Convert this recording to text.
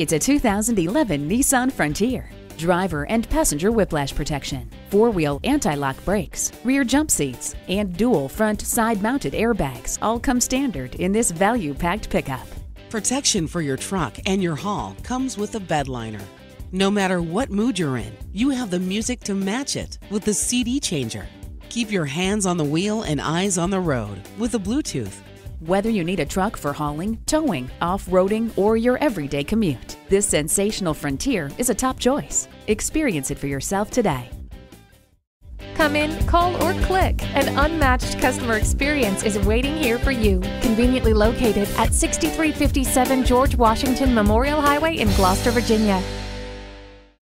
It's a 2011 Nissan Frontier. Driver and passenger whiplash protection, four-wheel anti-lock brakes, rear jump seats, and dual front side-mounted airbags all come standard in this value-packed pickup. Protection for your truck and your haul comes with a bed liner. No matter what mood you're in, you have the music to match it with the CD changer. Keep your hands on the wheel and eyes on the road with the Bluetooth. Whether you need a truck for hauling, towing, off-roading, or your everyday commute, this sensational Frontier is a top choice. Experience it for yourself today. Come in, call, or click. An unmatched customer experience is waiting here for you. Conveniently located at 6357 George Washington Memorial Highway in Gloucester, Virginia.